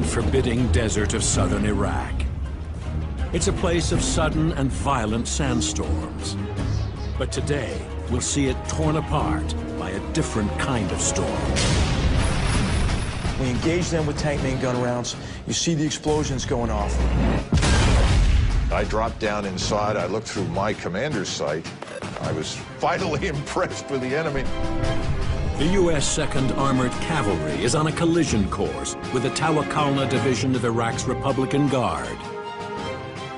and forbidding desert of southern Iraq. It's a place of sudden and violent sandstorms. But today, we'll see it torn apart by a different kind of storm. We engage them with tank main gun rounds. You see the explosions going off. I dropped down inside. I looked through my commander's sight. I was vitally impressed with the enemy. The U.S. 2nd Armored Cavalry is on a collision course with the Tawakalna Division of Iraq's Republican Guard.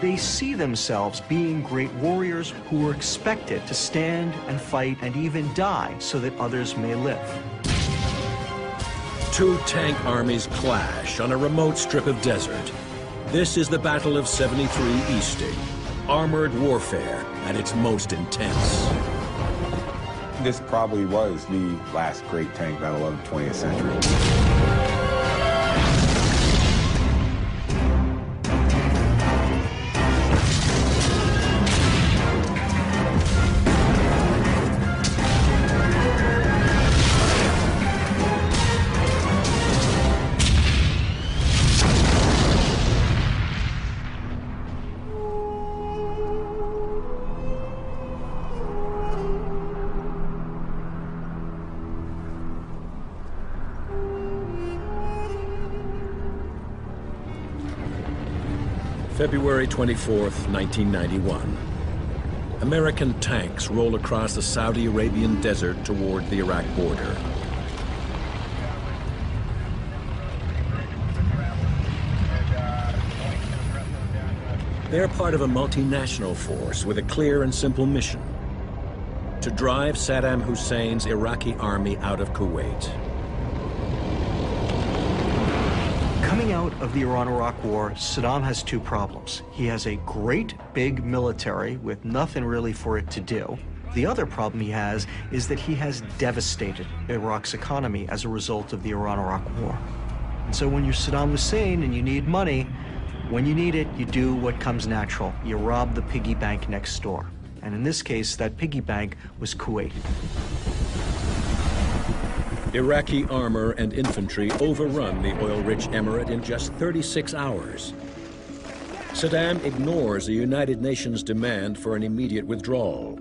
They see themselves being great warriors who are expected to stand and fight and even die so that others may live. Two tank armies clash on a remote strip of desert. This is the Battle of 73 Easting, armored warfare at its most intense. This probably was the last great tank battle of the 20th century. February 24th, 1991. American tanks roll across the Saudi Arabian desert toward the Iraq border. They're part of a multinational force with a clear and simple mission. To drive Saddam Hussein's Iraqi army out of Kuwait. Coming out of the Iran-Iraq War, Saddam has two problems. He has a great big military with nothing really for it to do. The other problem he has is that he has devastated Iraq's economy as a result of the Iran-Iraq War. And so when you're Saddam Hussein and you need money, when you need it, you do what comes natural. You rob the piggy bank next door. And in this case, that piggy bank was Kuwait. Iraqi armor and infantry overrun the oil-rich emirate in just 36 hours. Saddam ignores the United Nations demand for an immediate withdrawal.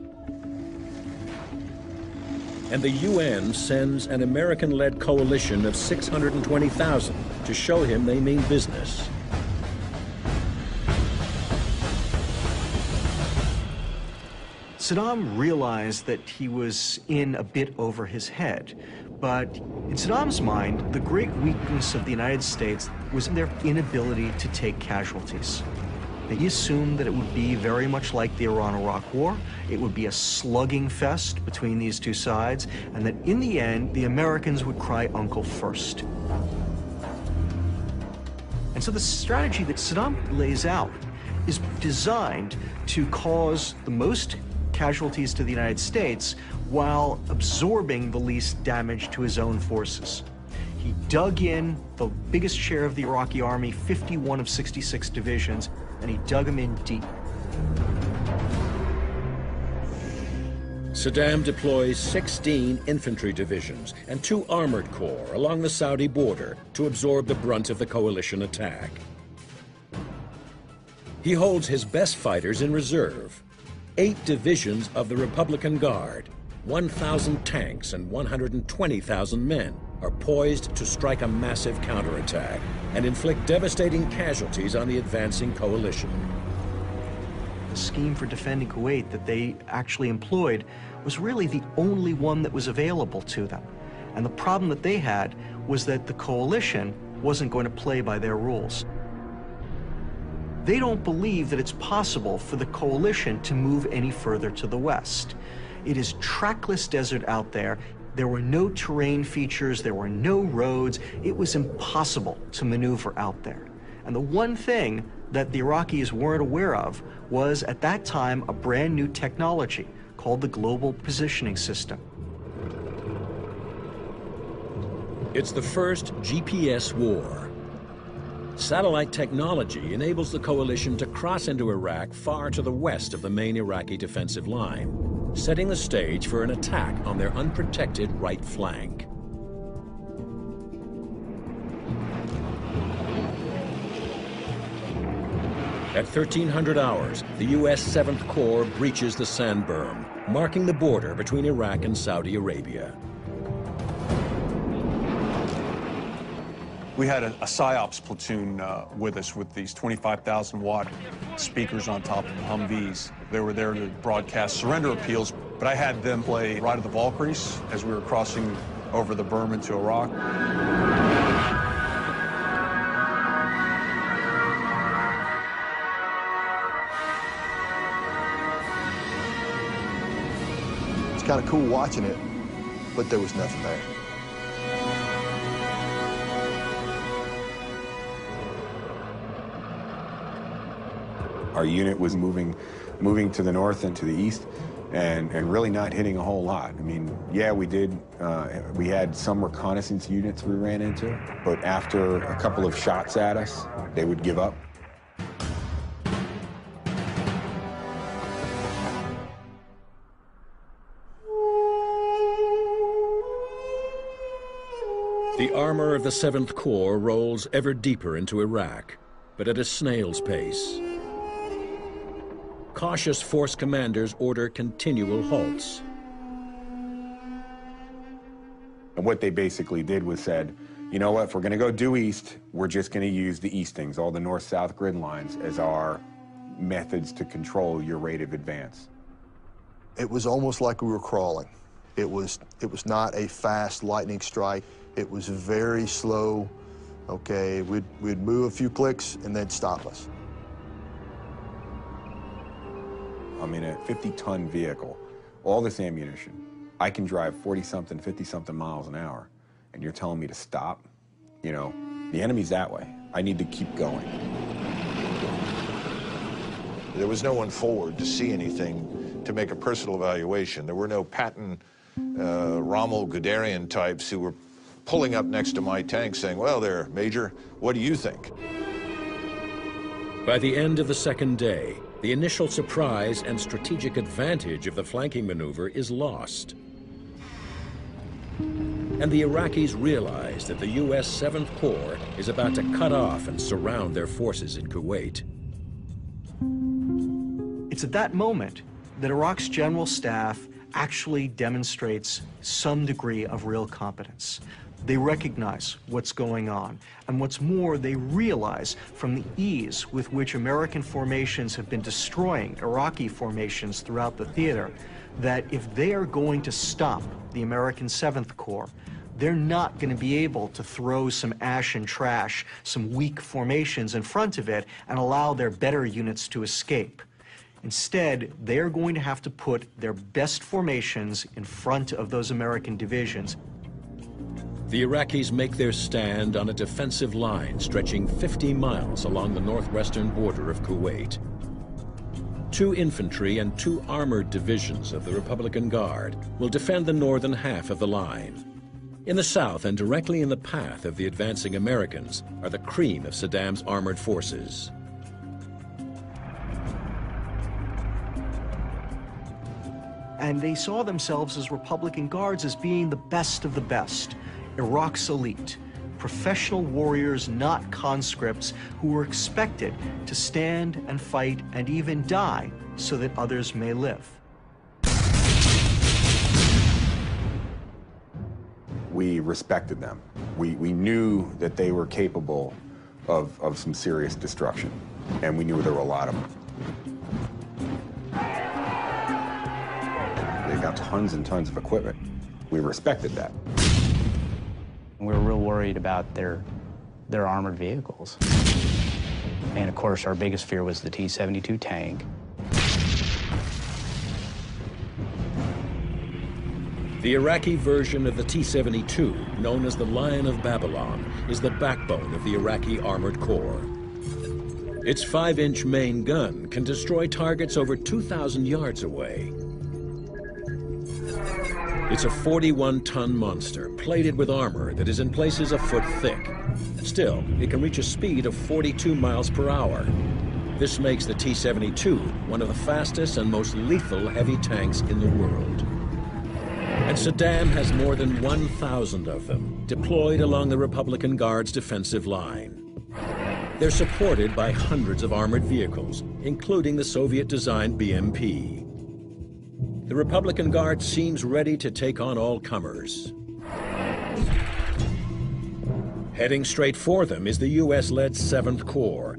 And the UN sends an American-led coalition of 620,000 to show him they mean business. Saddam realized that he was in a bit over his head. But in Saddam's mind, the great weakness of the United States was their inability to take casualties. He assumed that it would be very much like the Iran-Iraq War. It would be a slugging fest between these two sides, and that in the end, the Americans would cry uncle first. And so the strategy that Saddam lays out is designed to cause the most casualties to the United States while absorbing the least damage to his own forces. He dug in the biggest share of the Iraqi army, 51 of 66 divisions, and he dug them in deep. Saddam deploys 16 infantry divisions and two armored corps along the Saudi border to absorb the brunt of the coalition attack. He holds his best fighters in reserve, eight divisions of the Republican Guard, 1,000 tanks and 120,000 men are poised to strike a massive counterattack and inflict devastating casualties on the advancing coalition. The scheme for defending Kuwait that they actually employed was really the only one that was available to them. And the problem that they had was that the coalition wasn't going to play by their rules. They don't believe that it's possible for the coalition to move any further to the west. It is trackless desert out there. There were no terrain features, there were no roads. It was impossible to maneuver out there. And the one thing that the Iraqis weren't aware of was, at that time, a brand new technology called the Global Positioning System. It's the first GPS war. Satellite technology enables the coalition to cross into Iraq far to the west of the main Iraqi defensive line, setting the stage for an attack on their unprotected right flank. At 1300 hours, the U.S. 7th Corps breaches the sand berm, marking the border between Iraq and Saudi Arabia. We had a, a PSYOPs platoon uh, with us with these 25,000 watt speakers on top of the Humvees. They were there to broadcast surrender appeals, but I had them play Ride of the Valkyries as we were crossing over the berm into Iraq. It's kind of cool watching it, but there was nothing there. Our unit was moving, moving to the north and to the east, and, and really not hitting a whole lot. I mean, yeah, we did. Uh, we had some reconnaissance units we ran into, but after a couple of shots at us, they would give up. The armor of the 7th Corps rolls ever deeper into Iraq, but at a snail's pace. Cautious force commanders order continual halts. And what they basically did was said, you know what, if we're going to go due east, we're just going to use the eastings, all the north-south grid lines, as our methods to control your rate of advance. It was almost like we were crawling. It was, it was not a fast lightning strike. It was very slow. Okay, we'd, we'd move a few clicks and then stop us. I'm in a 50-ton vehicle, all this ammunition. I can drive 40-something, 50-something miles an hour, and you're telling me to stop? You know, the enemy's that way. I need to keep going. There was no one forward to see anything to make a personal evaluation. There were no Patton, uh, Rommel, Guderian types who were pulling up next to my tank saying, well, there, Major, what do you think? By the end of the second day, the initial surprise and strategic advantage of the flanking maneuver is lost. And the Iraqis realize that the U.S. 7th Corps is about to cut off and surround their forces in Kuwait. It's at that moment that Iraq's general staff actually demonstrates some degree of real competence. They recognize what's going on. And what's more, they realize from the ease with which American formations have been destroying Iraqi formations throughout the theater that if they are going to stop the American 7th Corps, they're not going to be able to throw some ash and trash, some weak formations in front of it and allow their better units to escape. Instead, they're going to have to put their best formations in front of those American divisions. The Iraqis make their stand on a defensive line stretching 50 miles along the northwestern border of Kuwait. Two infantry and two armored divisions of the Republican Guard will defend the northern half of the line. In the south and directly in the path of the advancing Americans are the cream of Saddam's armored forces. And they saw themselves as Republican Guards as being the best of the best. Iraq's elite, professional warriors, not conscripts, who were expected to stand and fight and even die so that others may live. We respected them. We, we knew that they were capable of, of some serious destruction, and we knew there were a lot of them. They got tons and tons of equipment. We respected that. We were real worried about their, their armored vehicles. And of course, our biggest fear was the T-72 tank. The Iraqi version of the T-72, known as the Lion of Babylon, is the backbone of the Iraqi Armored Corps. Its 5-inch main gun can destroy targets over 2,000 yards away. It's a 41-ton monster, plated with armor that is in places a foot thick. Still, it can reach a speed of 42 miles per hour. This makes the T-72 one of the fastest and most lethal heavy tanks in the world. And Saddam has more than 1,000 of them deployed along the Republican Guard's defensive line. They're supported by hundreds of armored vehicles, including the Soviet-designed BMP. The Republican Guard seems ready to take on all comers. Heading straight for them is the U.S.-led 7th Corps,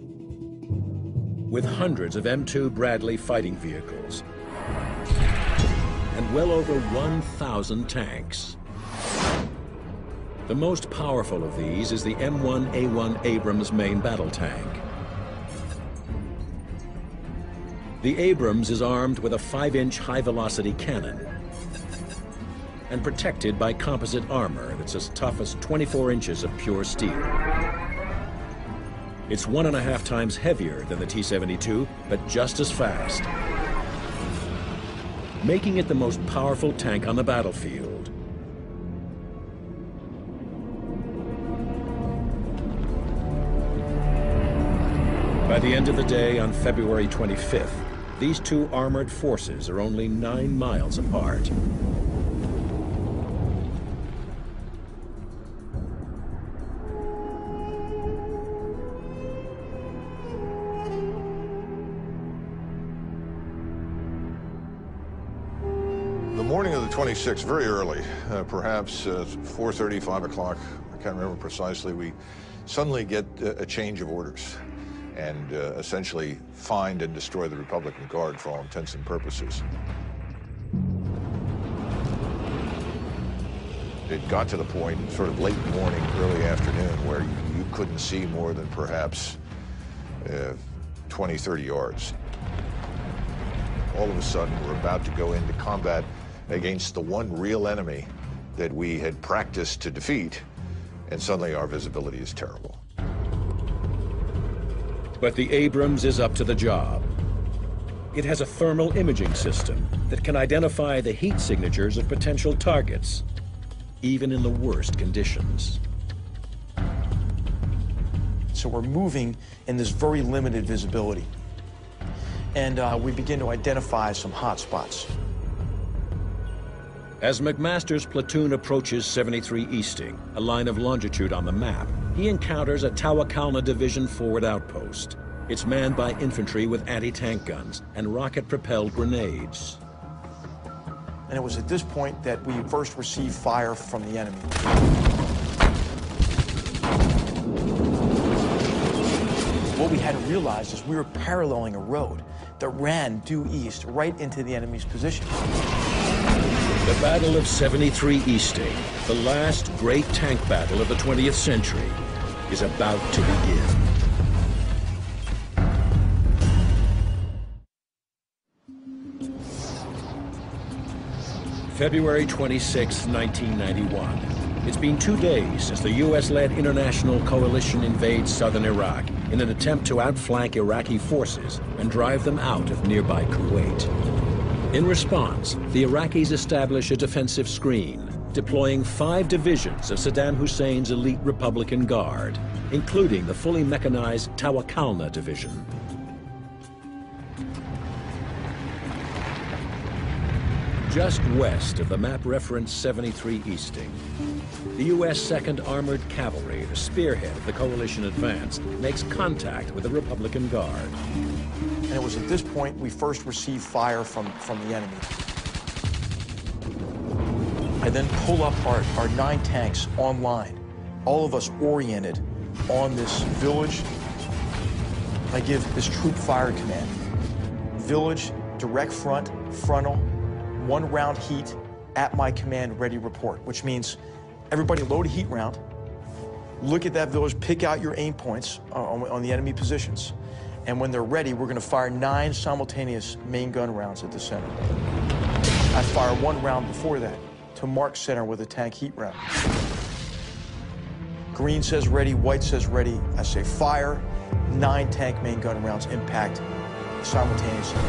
with hundreds of M2 Bradley fighting vehicles and well over 1,000 tanks. The most powerful of these is the M1A1 Abrams main battle tank. The Abrams is armed with a 5-inch high-velocity cannon and protected by composite armor that's as tough as 24 inches of pure steel. It's one and a half times heavier than the T-72, but just as fast, making it the most powerful tank on the battlefield. By the end of the day on February 25th, these two armored forces are only nine miles apart. The morning of the 26th, very early, uh, perhaps uh, 4.30, 5 o'clock, I can't remember precisely, we suddenly get uh, a change of orders and uh, essentially find and destroy the Republican Guard for all intents and purposes. It got to the point, sort of late morning, early afternoon, where you, couldn't see more than perhaps uh, 20, 30 yards. All of a sudden, we're about to go into combat against the one real enemy that we had practiced to defeat, and suddenly our visibility is terrible. But the Abrams is up to the job. It has a thermal imaging system that can identify the heat signatures of potential targets, even in the worst conditions. So we're moving in this very limited visibility. And uh, we begin to identify some hot spots. As McMaster's platoon approaches 73 Easting, a line of longitude on the map, he encounters a Tawakalna Division forward outpost. It's manned by infantry with anti-tank guns and rocket-propelled grenades. And it was at this point that we first received fire from the enemy. What we had to realize is we were paralleling a road that ran due east right into the enemy's position. The Battle of 73 Easting, the last great tank battle of the 20th century, is about to begin. February 26, 1991. It's been two days since the U.S.-led international coalition invades southern Iraq in an attempt to outflank Iraqi forces and drive them out of nearby Kuwait. In response, the Iraqis establish a defensive screen, deploying five divisions of Saddam Hussein's elite Republican Guard, including the fully mechanized Tawakalna Division. Just west of the map reference 73 Easting, the U.S. 2nd Armored Cavalry, the spearhead of the coalition advance, makes contact with the Republican Guard. And it was at this point we first received fire from, from the enemy. I then pull up our, our nine tanks online, all of us oriented on this village. I give this troop fire command. Village, direct front, frontal, one round heat at my command ready report, which means everybody load a heat round, look at that village, pick out your aim points uh, on, on the enemy positions, and when they're ready, we're gonna fire nine simultaneous main gun rounds at the center. I fire one round before that to mark center with a tank heat round. Green says ready, white says ready. I say fire, nine tank main gun rounds impact simultaneously.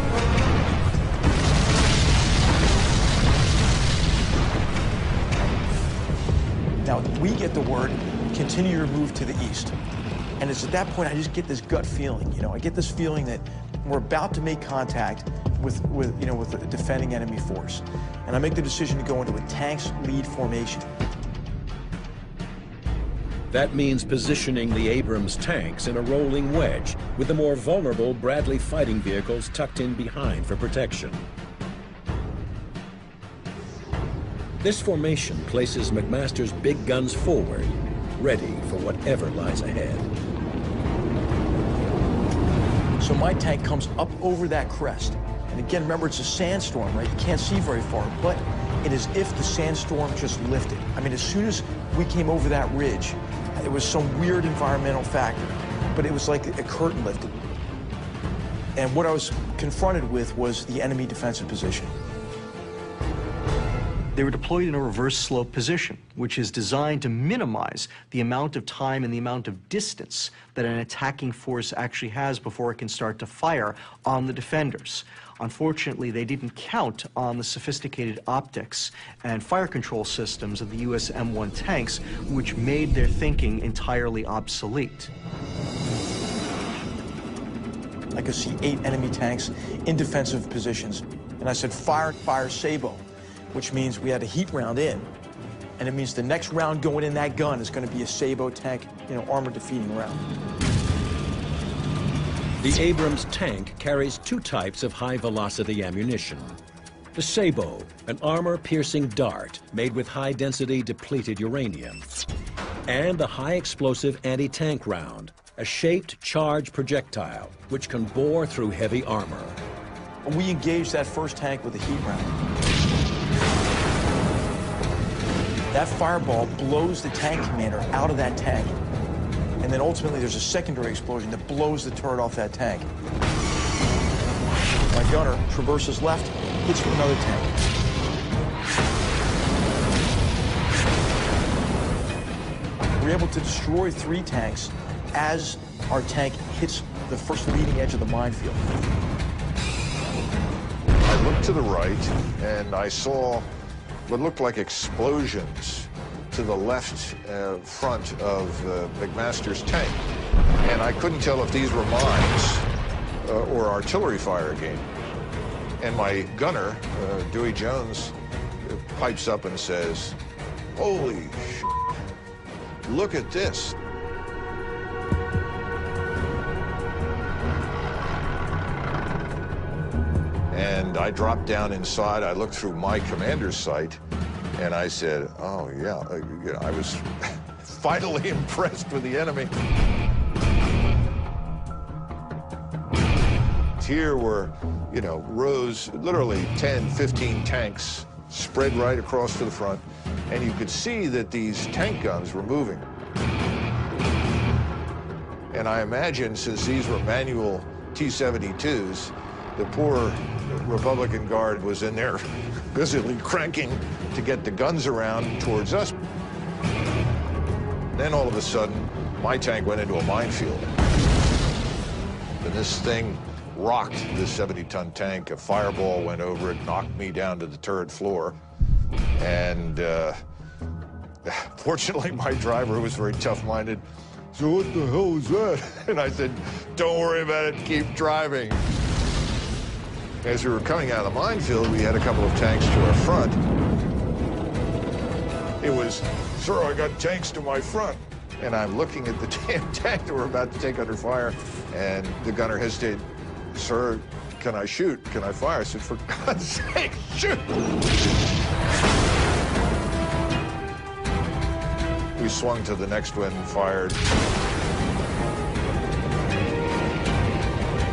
Now, we get the word, continue your move to the east. And it's at that point I just get this gut feeling, you know, I get this feeling that we're about to make contact with, with you know, with a defending enemy force. And I make the decision to go into a tanks lead formation. That means positioning the Abrams tanks in a rolling wedge with the more vulnerable Bradley fighting vehicles tucked in behind for protection. This formation places McMaster's big guns forward, ready for whatever lies ahead. So my tank comes up over that crest. And again, remember, it's a sandstorm, right? You can't see very far, but it is if the sandstorm just lifted. I mean, as soon as we came over that ridge, it was some weird environmental factor, but it was like a curtain lifted. And what I was confronted with was the enemy defensive position. They were deployed in a reverse slope position, which is designed to minimize the amount of time and the amount of distance that an attacking force actually has before it can start to fire on the defenders. Unfortunately, they didn't count on the sophisticated optics and fire control systems of the US M1 tanks, which made their thinking entirely obsolete. I could see eight enemy tanks in defensive positions. And I said, fire, fire, sabot which means we had a heat round in. And it means the next round going in that gun is going to be a Sabot tank, you know, armor defeating round. The Abrams tank carries two types of high-velocity ammunition. The Sabot, an armor-piercing dart made with high-density depleted uranium. And the high-explosive anti-tank round, a shaped charge projectile which can bore through heavy armor. We engaged that first tank with a heat round. That fireball blows the tank commander out of that tank. And then ultimately there's a secondary explosion that blows the turret off that tank. My gunner traverses left, hits with another tank. We're able to destroy three tanks as our tank hits the first leading edge of the minefield. I looked to the right and I saw what looked like explosions to the left uh, front of uh, McMaster's tank. And I couldn't tell if these were mines uh, or artillery fire again. And my gunner, uh, Dewey Jones, pipes up and says, holy look at this. And I dropped down inside. I looked through my commander's sight, and I said, oh, yeah. Uh, I was finally impressed with the enemy. Here were, you know, rows, literally 10, 15 tanks spread right across to the front, and you could see that these tank guns were moving. And I imagine, since these were manual T-72s, the poor Republican Guard was in there busily cranking to get the guns around towards us. Then all of a sudden, my tank went into a minefield. And this thing rocked this 70-ton tank. A fireball went over it, knocked me down to the turret floor. And uh, fortunately, my driver was very tough-minded. So what the hell was that? And I said, don't worry about it, keep driving. As we were coming out of the minefield, we had a couple of tanks to our front. It was, sir, I got tanks to my front. And I'm looking at the damn tank that we're about to take under fire, and the gunner hesitated. Sir, can I shoot? Can I fire? I said, for God's sake, shoot! We swung to the next one and fired.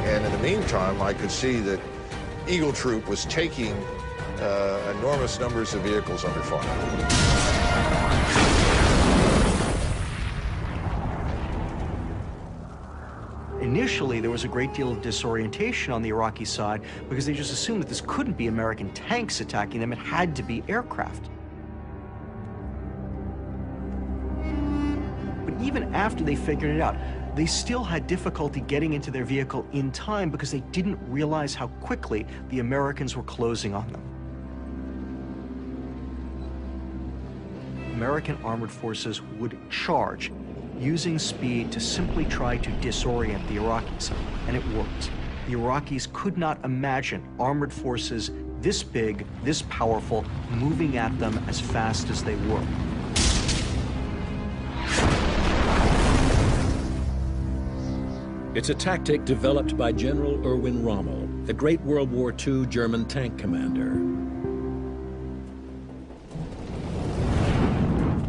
And in the meantime, I could see that Eagle Troop was taking uh, enormous numbers of vehicles under fire. Initially, there was a great deal of disorientation on the Iraqi side because they just assumed that this couldn't be American tanks attacking them, it had to be aircraft. But even after they figured it out, they still had difficulty getting into their vehicle in time because they didn't realize how quickly the Americans were closing on them. American armored forces would charge, using speed to simply try to disorient the Iraqis, and it worked. The Iraqis could not imagine armored forces this big, this powerful, moving at them as fast as they were. It's a tactic developed by General Erwin Rommel, the great World War II German tank commander.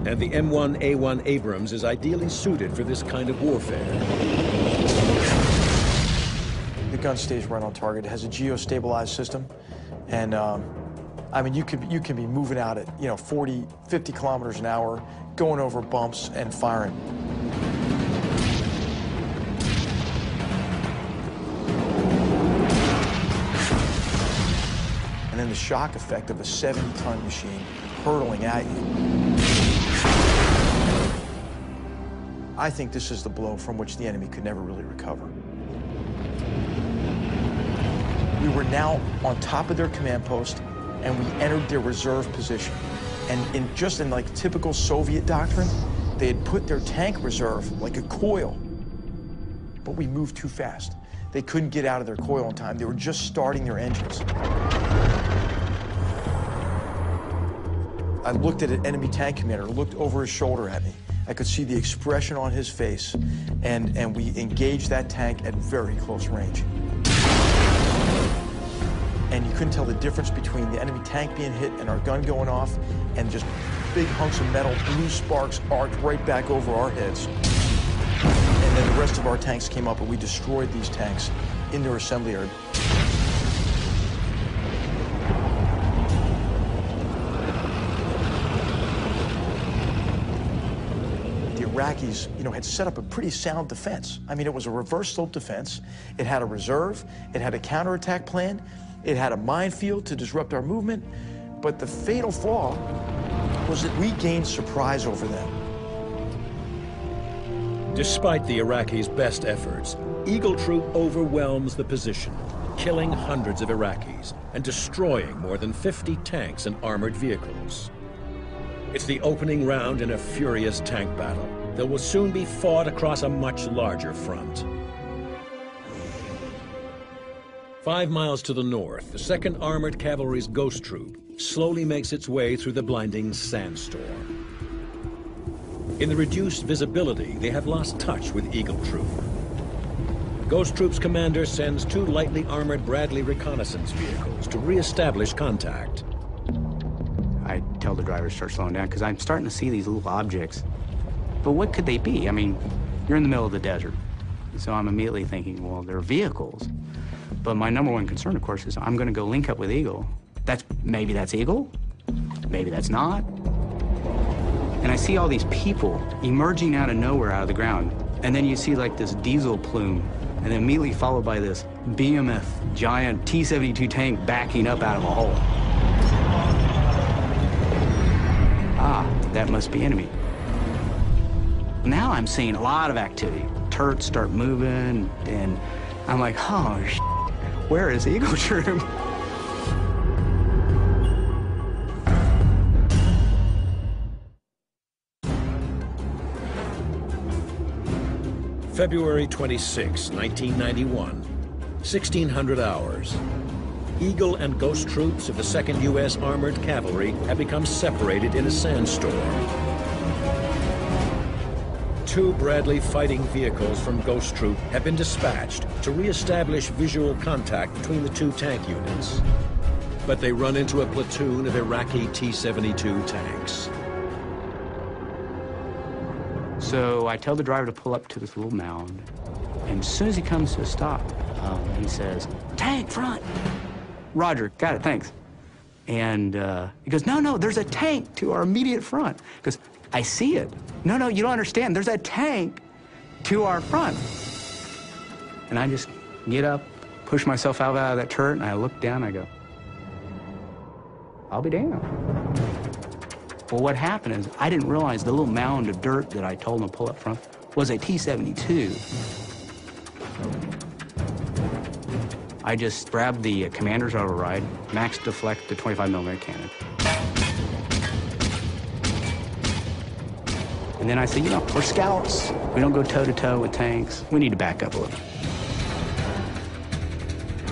And the M1A1 Abrams is ideally suited for this kind of warfare. The gun stays right on target. It has a geostabilized system, and um, I mean, you could you can be moving out at you know 40, 50 kilometers an hour, going over bumps and firing. The shock effect of a 70-ton machine hurtling at you. I think this is the blow from which the enemy could never really recover. We were now on top of their command post, and we entered their reserve position. And in just in like typical Soviet doctrine, they had put their tank reserve like a coil. But we moved too fast. They couldn't get out of their coil in time. They were just starting their engines. I looked at an enemy tank commander, looked over his shoulder at me. I could see the expression on his face, and, and we engaged that tank at very close range. And you couldn't tell the difference between the enemy tank being hit and our gun going off, and just big hunks of metal, blue sparks arced right back over our heads. And then the rest of our tanks came up, and we destroyed these tanks in their assembly area. Iraqis, you know, had set up a pretty sound defense. I mean, it was a reverse slope defense. It had a reserve. It had a counterattack plan. It had a minefield to disrupt our movement. But the fatal flaw was that we gained surprise over them. Despite the Iraqis' best efforts, Eagle Troop overwhelms the position, killing hundreds of Iraqis and destroying more than 50 tanks and armored vehicles. It's the opening round in a furious tank battle that will soon be fought across a much larger front. Five miles to the north, the 2nd Armored Cavalry's Ghost Troop slowly makes its way through the blinding sandstorm. In the reduced visibility, they have lost touch with Eagle Troop. Ghost Troop's commander sends two lightly armored Bradley reconnaissance vehicles to re-establish contact. I tell the driver to start slowing down because I'm starting to see these little objects. But what could they be? I mean, you're in the middle of the desert. So I'm immediately thinking, well, they're vehicles. But my number one concern, of course, is I'm going to go link up with Eagle. That's maybe that's Eagle, maybe that's not. And I see all these people emerging out of nowhere, out of the ground. And then you see like this diesel plume, and then immediately followed by this behemoth giant T-72 tank backing up out of a hole. Ah, that must be enemy. Now I'm seeing a lot of activity. Turrets start moving, and I'm like, oh, sh where is Eagle Troop? February 26, 1991, 1600 hours. Eagle and Ghost troops of the 2nd U.S. Armored Cavalry have become separated in a sandstorm. Two Bradley fighting vehicles from Ghost Troop have been dispatched to re-establish visual contact between the two tank units. But they run into a platoon of Iraqi T-72 tanks. So I tell the driver to pull up to this little mound. And as soon as he comes to a stop, um, he says, tank front. Roger, got it, thanks. And uh, he goes, no, no, there's a tank to our immediate front. Because I see it. No, no, you don't understand. There's a tank to our front. And I just get up, push myself out of that turret, and I look down, I go, I'll be damned. Well, what happened is I didn't realize the little mound of dirt that I told him to pull up from was a T-72. I just grabbed the uh, commander's override, max deflect the 25 millimeter cannon. And then I said, you know, we're scouts. We don't go toe-to-toe with tanks. We need to back up a little.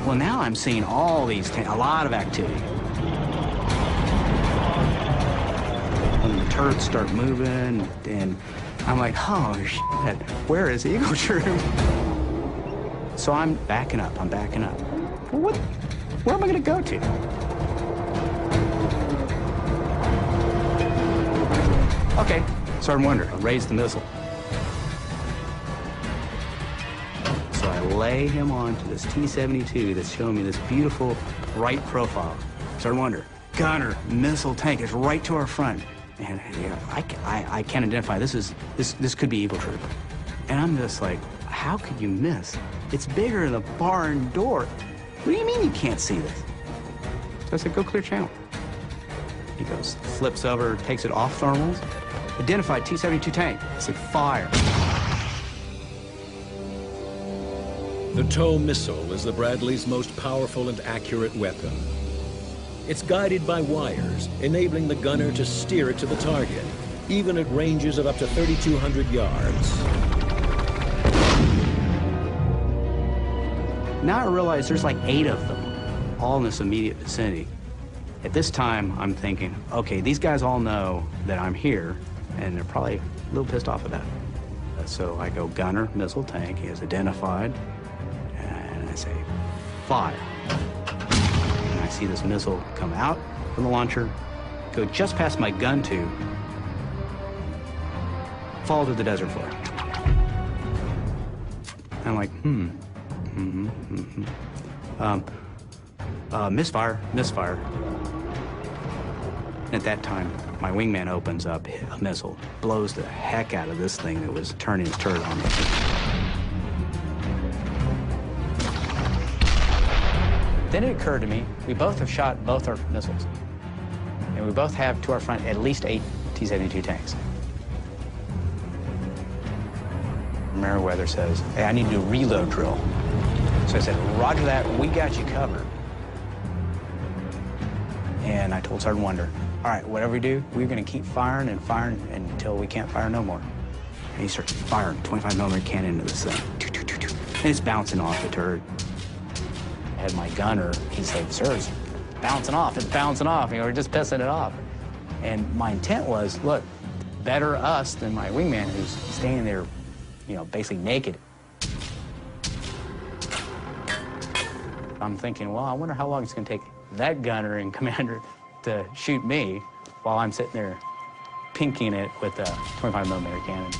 Well, now I'm seeing all these, tanks, a lot of activity. When the turrets start moving, and I'm like, oh, shit, where is Eagle Troop? So I'm backing up, I'm backing up. What, where am I gonna go to? Okay, Sergeant Wonder, raise the missile. So I lay him onto this T-72 that's showing me this beautiful right profile. Sergeant Wonder, gunner, missile tank is right to our front. And I, I, I can't identify, this is, this, this could be Eagle Troop. And I'm just like, how could you miss? It's bigger than a barn door. What do you mean you can't see this? So I said, go clear channel. He goes, flips over, takes it off thermals, identified T-72 tank. I said, fire. The TOW missile is the Bradley's most powerful and accurate weapon. It's guided by wires, enabling the gunner to steer it to the target, even at ranges of up to 3,200 yards. Now I realize there's like eight of them, all in this immediate vicinity. At this time, I'm thinking, okay, these guys all know that I'm here, and they're probably a little pissed off about it. So I go gunner, missile tank, is identified, and I say, fire. And I see this missile come out from the launcher, go just past my gun tube, fall to the desert floor. I'm like, hmm, mm-hmm, mm-hmm. Um, uh, misfire, misfire. At that time, my wingman opens up a missile, blows the heck out of this thing that was turning its turret on me. Then it occurred to me, we both have shot both our missiles. And we both have to our front at least eight T-72 tanks. Meriwether says, hey, I need to do reload drill. So I said, roger that, we got you covered. And I told Sergeant Wonder, all right, whatever we do, we're gonna keep firing and firing until we can't fire no more. And he starts firing 25 millimeter cannon into this thing. And it's bouncing off the turret. I had my gunner, he's like, sir, it's bouncing off, it's bouncing off. You know, we're just pissing it off. And my intent was, look, better us than my wingman who's standing there, you know, basically naked. I'm thinking, well, I wonder how long it's gonna take that gunner and commander to shoot me while I'm sitting there pinking it with a 25 millimeter cannon.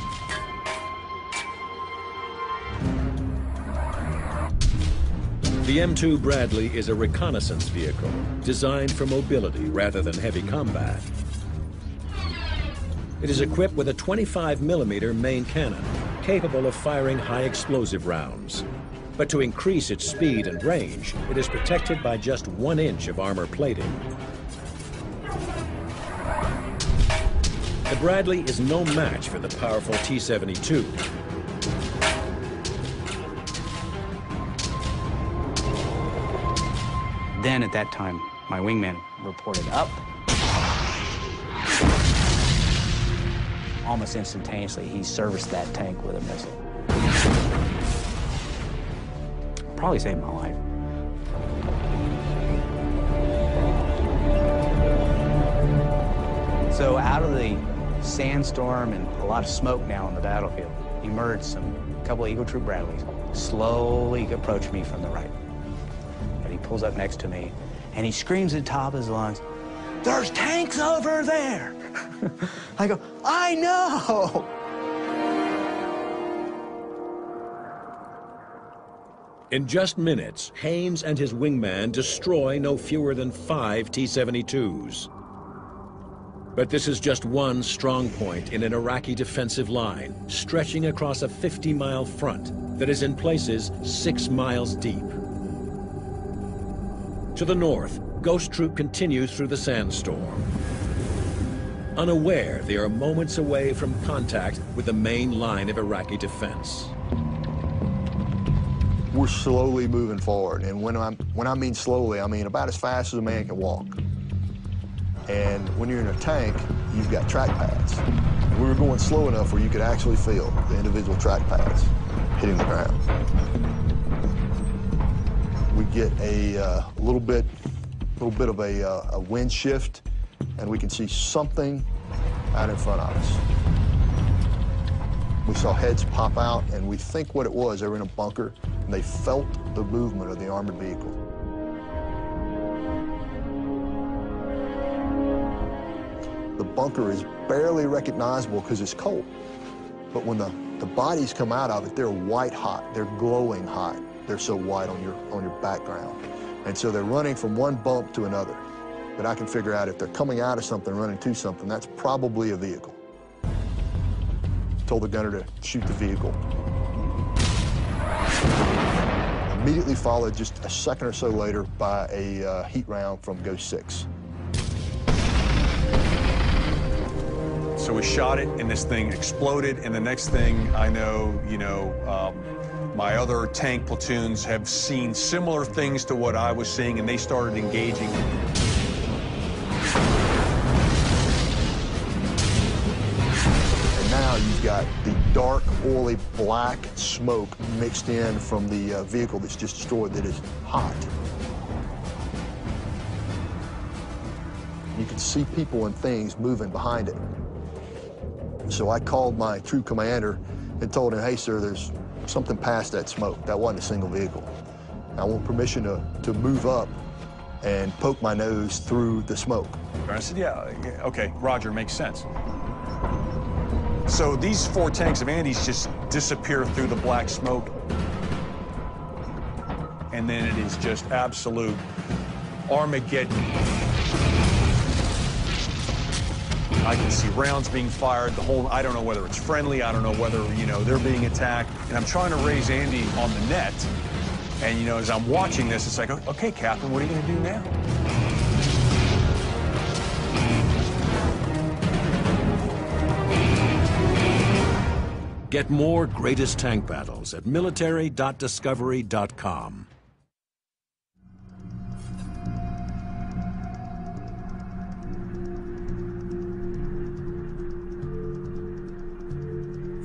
The M2 Bradley is a reconnaissance vehicle designed for mobility rather than heavy combat. It is equipped with a 25 millimeter main cannon capable of firing high explosive rounds. But to increase its speed and range, it is protected by just one inch of armor plating. The Bradley is no match for the powerful T-72. Then at that time, my wingman reported up. Almost instantaneously, he serviced that tank with a missile. Probably saved my life. So out of the sandstorm and a lot of smoke now on the battlefield, emerged some couple Eagle Troop Bradleys, slowly approached me from the right. And he pulls up next to me, and he screams at the top of his lungs, there's tanks over there! I go, I know! In just minutes, Haynes and his wingman destroy no fewer than five T-72s. But this is just one strong point in an Iraqi defensive line stretching across a 50-mile front that is in places six miles deep. To the north, Ghost Troop continues through the sandstorm. Unaware they are moments away from contact with the main line of Iraqi defense. We're slowly moving forward, and when, I'm, when I mean slowly, I mean about as fast as a man can walk. And when you're in a tank, you've got track pads. We were going slow enough where you could actually feel the individual track pads hitting the ground. We get a uh, little bit, little bit of a, uh, a wind shift, and we can see something out in front of us. We saw heads pop out, and we think what it was. They were in a bunker, and they felt the movement of the armored vehicle. The bunker is barely recognizable because it's cold. But when the, the bodies come out of it, they're white hot. They're glowing hot. They're so white on your, on your background. And so they're running from one bump to another. But I can figure out if they're coming out of something, running to something, that's probably a vehicle. Told the gunner to shoot the vehicle. Immediately followed just a second or so later by a uh, heat round from Ghost 6. So we shot it, and this thing exploded. And the next thing I know, you know, um, my other tank platoons have seen similar things to what I was seeing, and they started engaging. And now you've got the dark, oily, black smoke mixed in from the uh, vehicle that's just destroyed that is hot. You can see people and things moving behind it. So I called my troop commander and told him, hey, sir, there's something past that smoke. That wasn't a single vehicle. I want permission to, to move up and poke my nose through the smoke. I said, yeah, yeah, okay, Roger, makes sense. So these four tanks of Andy's just disappear through the black smoke. And then it is just absolute Armageddon. I can see rounds being fired, the whole, I don't know whether it's friendly, I don't know whether, you know, they're being attacked. And I'm trying to raise Andy on the net. And, you know, as I'm watching this, it's like, okay, Captain, what are you going to do now? Get more greatest tank battles at military.discovery.com.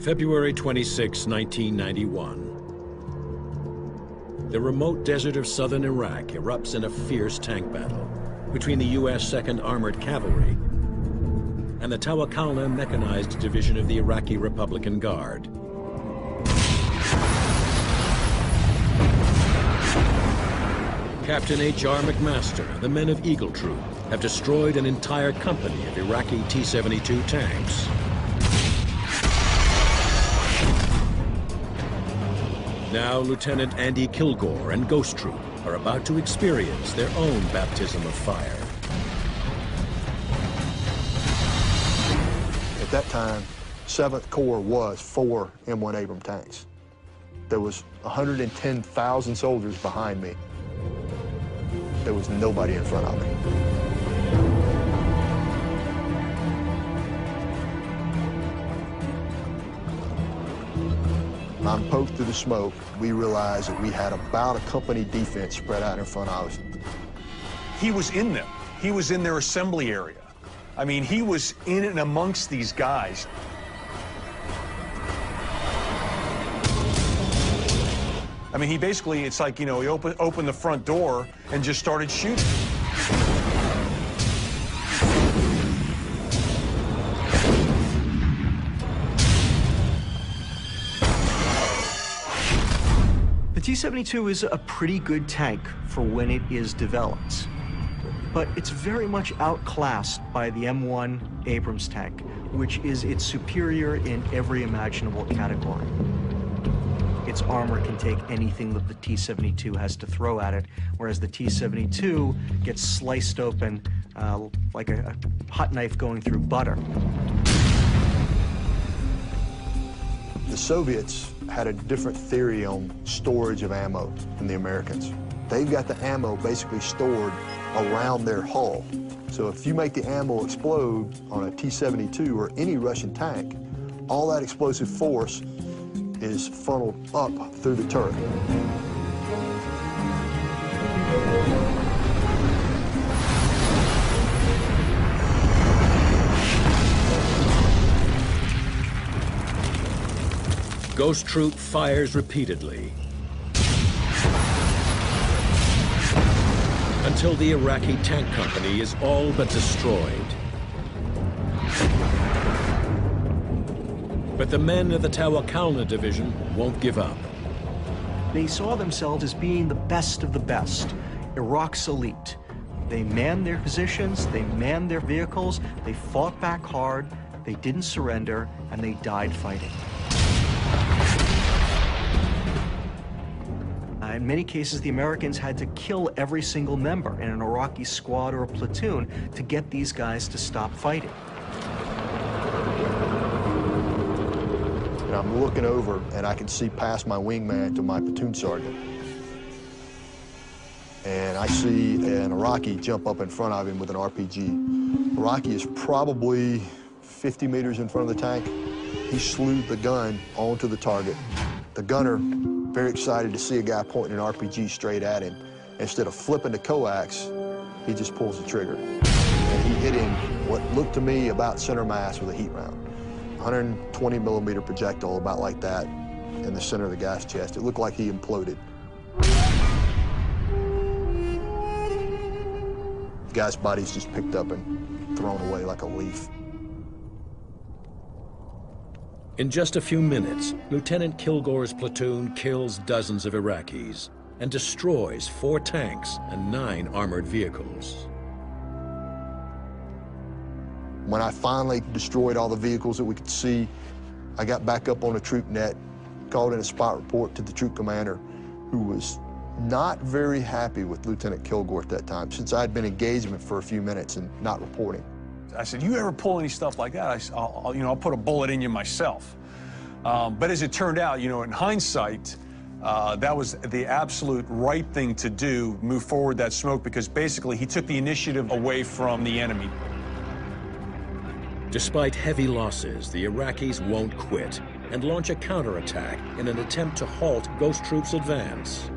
February 26, 1991. The remote desert of southern Iraq erupts in a fierce tank battle between the U.S. 2nd Armored Cavalry and the Tawakalna Mechanized Division of the Iraqi Republican Guard. Captain H.R. McMaster the men of Eagle Troop have destroyed an entire company of Iraqi T-72 tanks. Now Lieutenant Andy Kilgore and Ghost Troop are about to experience their own baptism of fire. At that time, 7th Corps was four M1 Abram tanks. There was 110,000 soldiers behind me. There was nobody in front of me. I'm poked through the smoke. We realized that we had about a company defense spread out in front of us. He was in them. He was in their assembly area. I mean, he was in and amongst these guys. I mean, he basically, it's like, you know, he opened, opened the front door and just started shooting. T-72 is a pretty good tank for when it is developed, but it's very much outclassed by the M1 Abrams tank, which is its superior in every imaginable category. Its armor can take anything that the T-72 has to throw at it, whereas the T-72 gets sliced open uh, like a, a hot knife going through butter. The Soviets had a different theory on storage of ammo than the Americans. They've got the ammo basically stored around their hull. So if you make the ammo explode on a T-72 or any Russian tank, all that explosive force is funneled up through the turret. Ghost Troop fires repeatedly until the Iraqi tank company is all but destroyed. But the men of the Tawakalna division won't give up. They saw themselves as being the best of the best, Iraq's elite. They manned their positions, they manned their vehicles, they fought back hard, they didn't surrender, and they died fighting. In many cases, the Americans had to kill every single member in an Iraqi squad or a platoon to get these guys to stop fighting. And I'm looking over, and I can see past my wingman to my platoon sergeant. And I see an Iraqi jump up in front of him with an RPG. Iraqi is probably 50 meters in front of the tank. He slewed the gun onto the target. The gunner, very excited to see a guy pointing an RPG straight at him. Instead of flipping the coax, he just pulls the trigger. And he hit him what looked to me about center mass with a heat round. 120 millimeter projectile, about like that, in the center of the guy's chest. It looked like he imploded. The guy's body's just picked up and thrown away like a leaf. In just a few minutes, Lieutenant Kilgore's platoon kills dozens of Iraqis and destroys four tanks and nine armored vehicles. When I finally destroyed all the vehicles that we could see, I got back up on a troop net, called in a spot report to the troop commander, who was not very happy with Lieutenant Kilgore at that time, since I had been him for a few minutes and not reporting. I said, you ever pull any stuff like that? I, will you know, I'll put a bullet in you myself. Um, but as it turned out, you know, in hindsight, uh, that was the absolute right thing to do, move forward that smoke, because basically he took the initiative away from the enemy. Despite heavy losses, the Iraqis won't quit and launch a counterattack in an attempt to halt Ghost Troop's advance.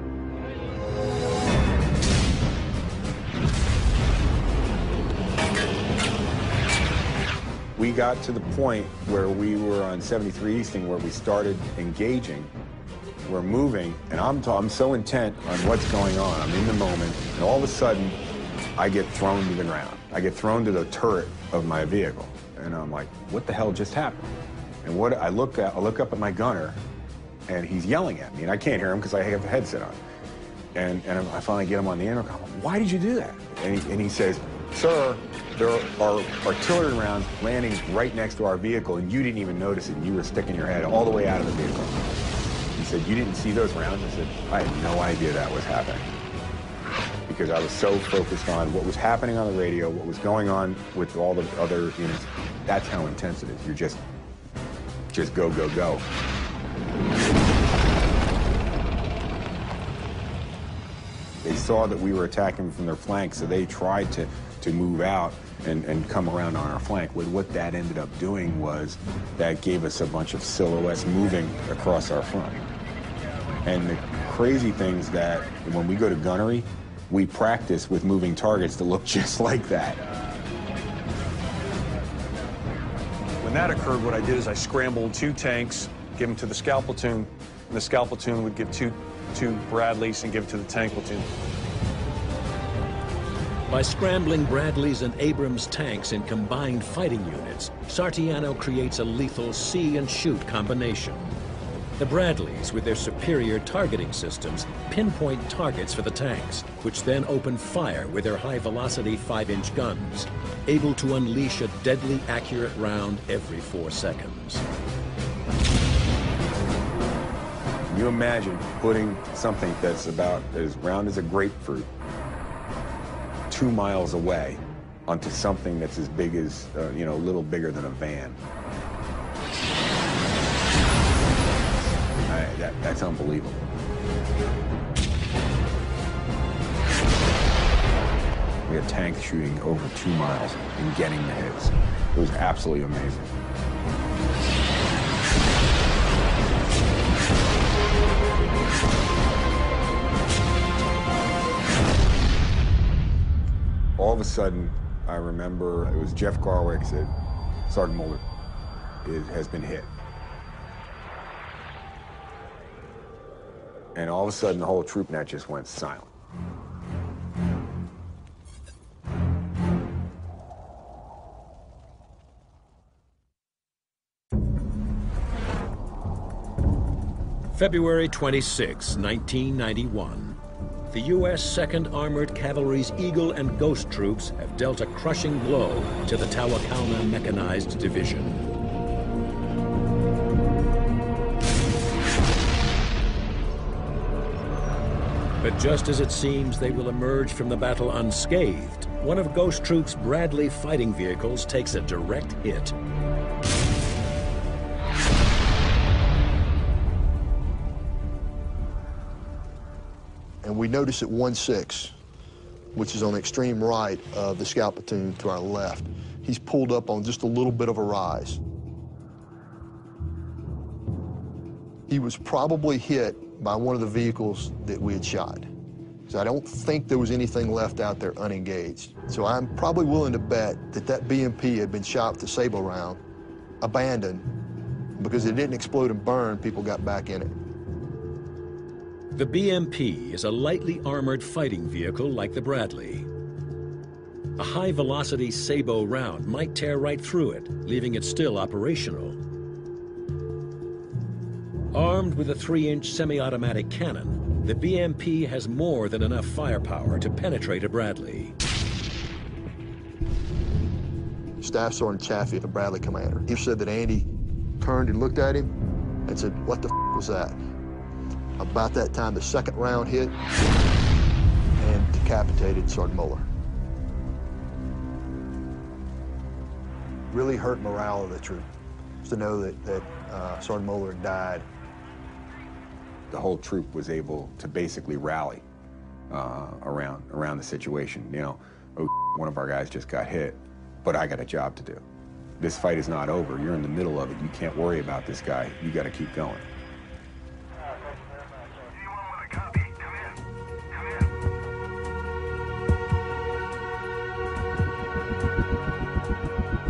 We got to the point where we were on 73 Easting where we started engaging. We're moving, and I'm, I'm so intent on what's going on. I'm in the moment, and all of a sudden, I get thrown to the ground. I get thrown to the turret of my vehicle, and I'm like, what the hell just happened? And what I look at, I look up at my gunner, and he's yelling at me, and I can't hear him because I have the headset on. And, and I finally get him on the intercom. Why did you do that? And he, and he says, Sir, there are artillery rounds landing right next to our vehicle, and you didn't even notice it. You were sticking your head all the way out of the vehicle. He said, you didn't see those rounds? I said, I had no idea that was happening. Because I was so focused on what was happening on the radio, what was going on with all the other units. That's how intense it is. You're just, just go, go, go. They saw that we were attacking from their flank, so they tried to to move out and, and come around on our flank. What, what that ended up doing was that gave us a bunch of silhouettes moving across our front. And the crazy things that when we go to gunnery, we practice with moving targets that look just like that. When that occurred, what I did is I scrambled two tanks, give them to the scout platoon, and the scout platoon would give two, two Bradleys and give it to the tank platoon. By scrambling Bradleys and Abrams tanks in combined fighting units, Sartiano creates a lethal see and shoot combination. The Bradleys, with their superior targeting systems, pinpoint targets for the tanks, which then open fire with their high-velocity 5-inch guns, able to unleash a deadly accurate round every four seconds. Can you imagine putting something that's about as round as a grapefruit two miles away onto something that's as big as, uh, you know, a little bigger than a van. I, that, that's unbelievable. We had tanks shooting over two miles and getting the hits. It was absolutely amazing. Of a sudden, I remember it was Jeff Garwick said, Sergeant Mulder has been hit. And all of a sudden, the whole troop net just went silent. February 26, 1991. The U.S. 2nd Armored Cavalry's Eagle and Ghost troops have dealt a crushing blow to the Tawakalna Mechanized Division. But just as it seems they will emerge from the battle unscathed, one of Ghost Troop's Bradley fighting vehicles takes a direct hit. We notice at 1-6, which is on the extreme right of the scout platoon to our left, he's pulled up on just a little bit of a rise. He was probably hit by one of the vehicles that we had shot. So I don't think there was anything left out there unengaged. So I'm probably willing to bet that that BMP had been shot with a sabot round, abandoned, because it didn't explode and burn, people got back in it. The BMP is a lightly armored fighting vehicle like the Bradley. A high-velocity sabot round might tear right through it, leaving it still operational. Armed with a 3-inch semi-automatic cannon, the BMP has more than enough firepower to penetrate a Bradley. Staff Sergeant Chaffee, the Bradley commander, he said that Andy turned and looked at him and said, what the was that? About that time, the second round hit and decapitated Sergeant Moeller. Really hurt morale of the troop to know that, that uh, Sergeant Moeller had died. The whole troop was able to basically rally uh, around around the situation. You know, oh, one of our guys just got hit, but I got a job to do. This fight is not over. You're in the middle of it. You can't worry about this guy. You got to keep going.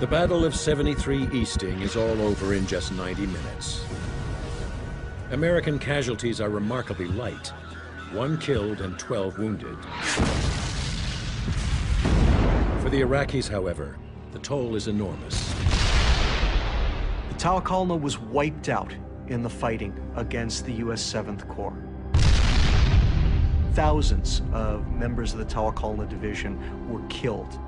The Battle of 73 Easting is all over in just 90 minutes. American casualties are remarkably light. One killed and 12 wounded. For the Iraqis, however, the toll is enormous. The Tawakalna was wiped out in the fighting against the U.S. 7th Corps. Thousands of members of the Tawakalna Division were killed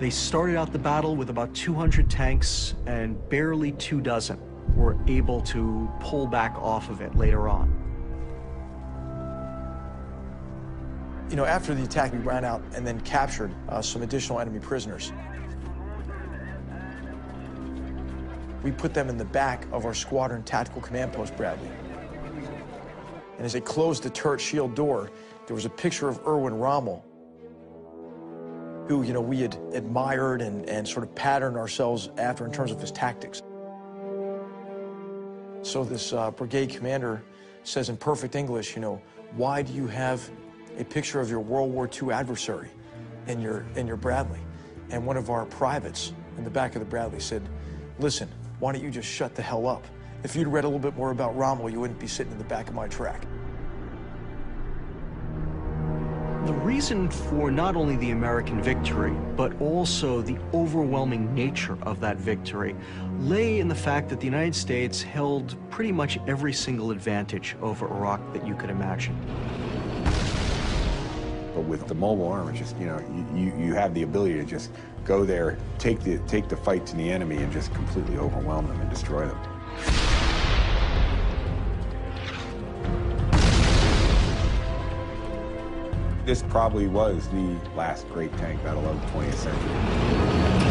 They started out the battle with about 200 tanks and barely two dozen were able to pull back off of it later on. You know, after the attack, we ran out and then captured uh, some additional enemy prisoners. We put them in the back of our squadron tactical command post, Bradley. And as they closed the turret shield door, there was a picture of Erwin Rommel who, you know, we had admired and, and sort of patterned ourselves after in terms of his tactics. So this uh, brigade commander says in perfect English, you know, why do you have a picture of your World War II adversary in your, in your Bradley? And one of our privates in the back of the Bradley said, listen, why don't you just shut the hell up? If you'd read a little bit more about Rommel, you wouldn't be sitting in the back of my track. The reason for not only the American victory, but also the overwhelming nature of that victory lay in the fact that the United States held pretty much every single advantage over Iraq that you could imagine. But with the mobile armor, just you know, you, you have the ability to just go there, take the take the fight to the enemy, and just completely overwhelm them and destroy them. This probably was the last great tank battle of the 20th century.